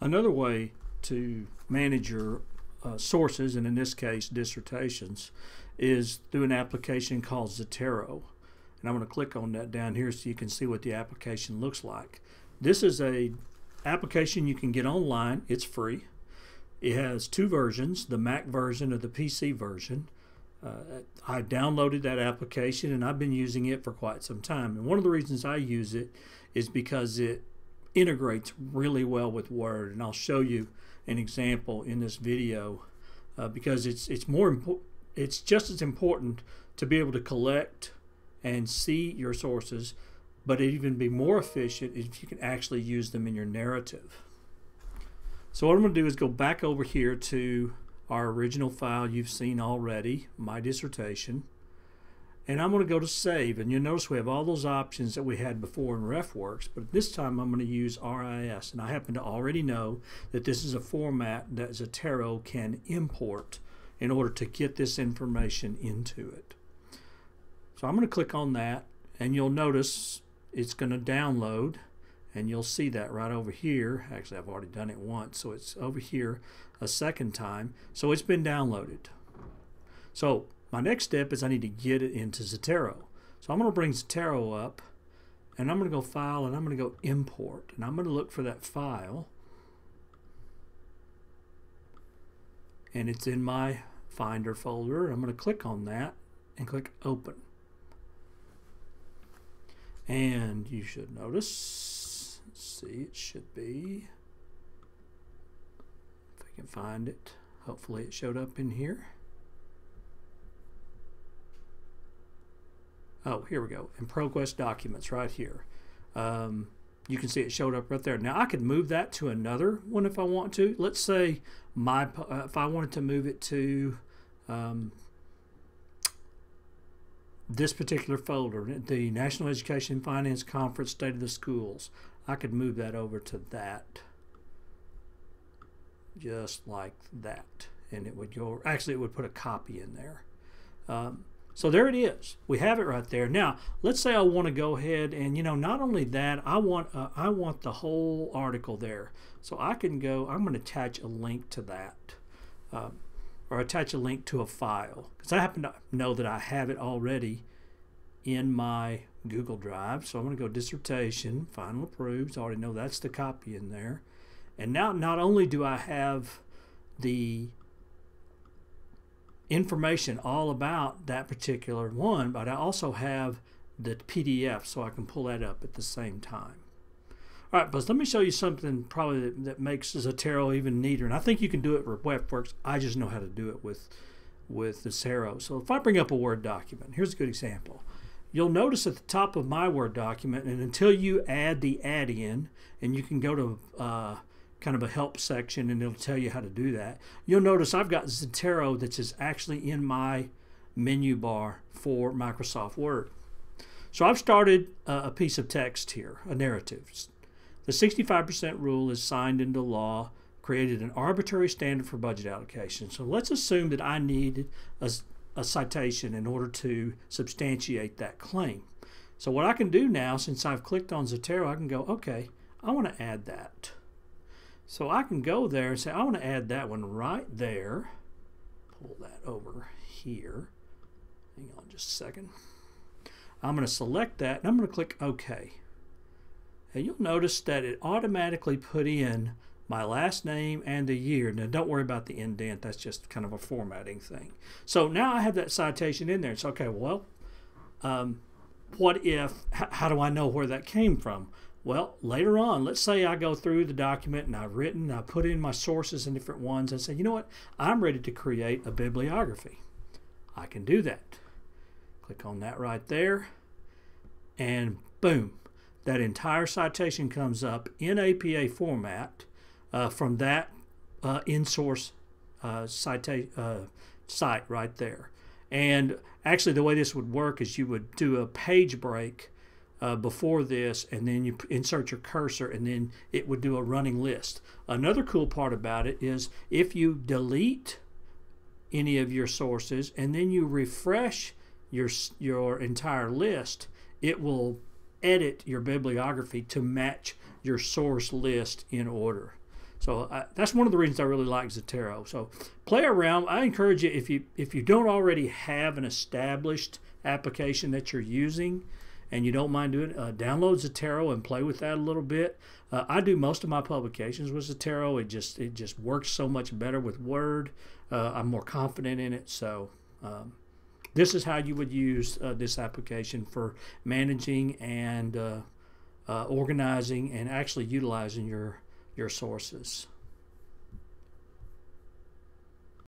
Another way to manage your uh, sources, and in this case dissertations, is through an application called Zotero. And I'm going to click on that down here so you can see what the application looks like. This is a application you can get online. It's free. It has two versions, the Mac version or the PC version. Uh, I downloaded that application and I've been using it for quite some time. And one of the reasons I use it is because it integrates really well with Word. And I'll show you an example in this video uh, because it's it's more. It's just as important to be able to collect and see your sources, but it even be more efficient if you can actually use them in your narrative. So what I'm going to do is go back over here to our original file you've seen already, my dissertation. And I'm going to go to save. And you'll notice we have all those options that we had before in RefWorks, but this time I'm going to use RIS. And I happen to already know that this is a format that Zotero can import in order to get this information into it. So I'm going to click on that, and you'll notice it's going to download and you'll see that right over here actually I've already done it once so it's over here a second time so it's been downloaded so my next step is I need to get it into Zotero. So I'm going to bring Zotero up and I'm going to go file and I'm going to go import and I'm going to look for that file. And it's in my finder folder I'm going to click on that and click open. And you should notice see, it should be, if I can find it, hopefully it showed up in here. Oh, here we go. In ProQuest documents right here. Um, you can see it showed up right there. Now I could move that to another one if I want to. Let's say my uh, if I wanted to move it to um, this particular folder, the National Education Finance Conference State of the Schools. I could move that over to that just like that and it would go actually it would put a copy in there um, so there it is we have it right there now let's say I want to go ahead and you know not only that I want uh, I want the whole article there so I can go I'm going to attach a link to that um, or attach a link to a file because I happen to know that I have it already in my Google Drive. So I'm going to go dissertation, final approved. I already know that's the copy in there. And now not only do I have the information all about that particular one, but I also have the PDF so I can pull that up at the same time. All right, but let me show you something probably that, that makes Zotero even neater. And I think you can do it with RefWorks. I just know how to do it with, with the Zotero. So if I bring up a Word document, here's a good example you'll notice at the top of my Word document, and until you add the add-in, and you can go to uh, kind of a help section and it'll tell you how to do that, you'll notice I've got Zotero that's is actually in my menu bar for Microsoft Word. So I've started a piece of text here, a narrative. The 65% rule is signed into law, created an arbitrary standard for budget allocation. So let's assume that I needed a, a citation in order to substantiate that claim. So what I can do now, since I've clicked on Zotero, I can go, okay, I want to add that. So I can go there and say, I want to add that one right there. Pull that over here. Hang on just a second. I'm going to select that and I'm going to click OK. And you'll notice that it automatically put in my last name and the year. Now, don't worry about the indent. That's just kind of a formatting thing. So now I have that citation in there. It's okay, well, um, what if, how do I know where that came from? Well, later on, let's say I go through the document and I've written, I put in my sources and different ones and say, you know what, I'm ready to create a bibliography. I can do that. Click on that right there, and boom, that entire citation comes up in APA format uh, from that uh, in-source uh, uh, site right there. And actually the way this would work is you would do a page break uh, before this and then you insert your cursor and then it would do a running list. Another cool part about it is if you delete any of your sources and then you refresh your, your entire list, it will edit your bibliography to match your source list in order. So I, that's one of the reasons I really like Zotero. So play around. I encourage you if you if you don't already have an established application that you're using, and you don't mind doing, uh, download Zotero and play with that a little bit. Uh, I do most of my publications with Zotero. It just it just works so much better with Word. Uh, I'm more confident in it. So um, this is how you would use uh, this application for managing and uh, uh, organizing and actually utilizing your your sources.